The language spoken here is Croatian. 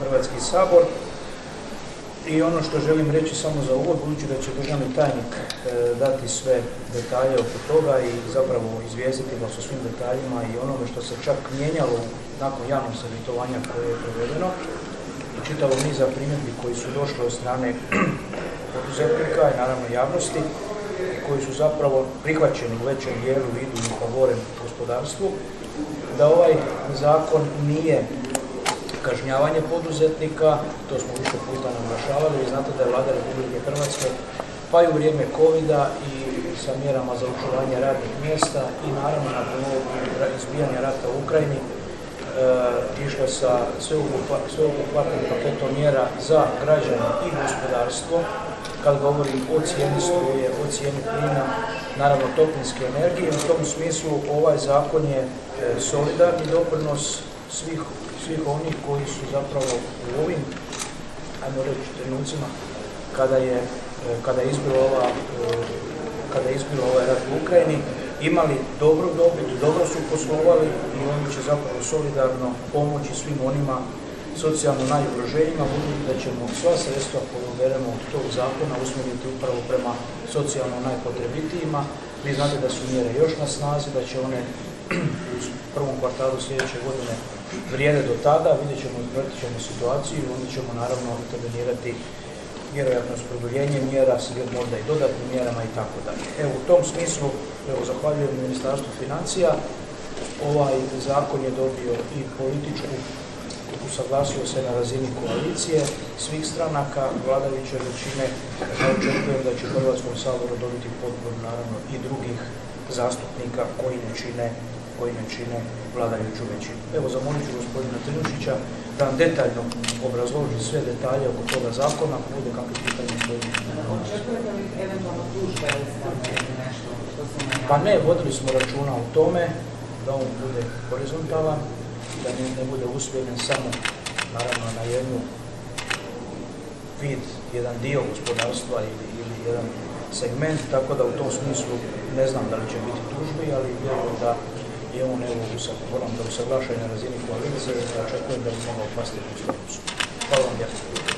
Hrvatski sabor. I ono što želim reći samo za uvod, budući da će državni tajnik e, dati sve detalje oko toga i zapravo izvijestiti vas o svim detaljima i onome što se čak mijenjalo nakon javnog savjetovanja koje je provedeno i čitavog niza primjedbi koji su došli od strane poduzetnika i naravno javnosti koji su zapravo prihvaćeni u većem dijelu idu u favorem gospodarstvu, da ovaj zakon nije kažnjavanje poduzetnika, to smo više puta naglašavali, vi znate da je vlada Republike Hrvatske pa i u vrijeme covid i sa mjerama za očuvanje radnih mjesta i naravno nakon izbijanja rata u Ukrajini e, išla sa sveobuhvatnim paketom mjera za građane i gospodarstvo, kad govorim o cijeni struje, o cijeni plina, naravno toplinske energije. U tom smislu ovaj zakon je e, solidarni doprinos svih svih onih koji su zapravo u ovim, ajmo reći, trenucima kada je, e, kada je izbilo ova, e, kada je izbilo ovaj rat u Ukrajini, imali dobru dobit, dobro su poslovali i oni će zapravo solidarno pomoći svim onima socijalno najugroženijima, budući da ćemo sva sredstva koje uberemo od tog zakona usmjeriti upravo prema socijalno najpotrebitijima. Vi znate da su mjere još na snazi, da će one u prvom kvartalu sljedeće godine vrijede do tada, vidjet ćemo i pratit ćemo situaciju i onda ćemo naravno intervenirati vjerojatno s produljenjem mjera, možda i dodatnim mjerama i tako dalje. Evo u tom smislu, evo zahvaljujem Ministarstvu financija, ovaj zakon je dobio i političku usaglasio se na razini koalicije svih stranaka vladajuće većine. Očekujem da će Hrvatskom saboru dobiti potporu naravno i drugih zastupnika koji ne čine koji ne čine vladajuću većinu. Evo zamolit ću gospodina Trinušića da vam detaljno obrazloži sve detalje oko toga zakona, ako bude kakve pitanje stoji. Pa ne, vodili smo računa o tome da on bude horizontalan, da ne, bude usmjeren samo naravno na jednu vid, jedan dio gospodarstva ili, ili jedan segment, tako da u tom smislu ne znam da li će biti tužbi, ali vjerujem da je on evo moram da usaglaša na razini koalicije i očekujem da bi mogao pasti u Hvala vam lijepo.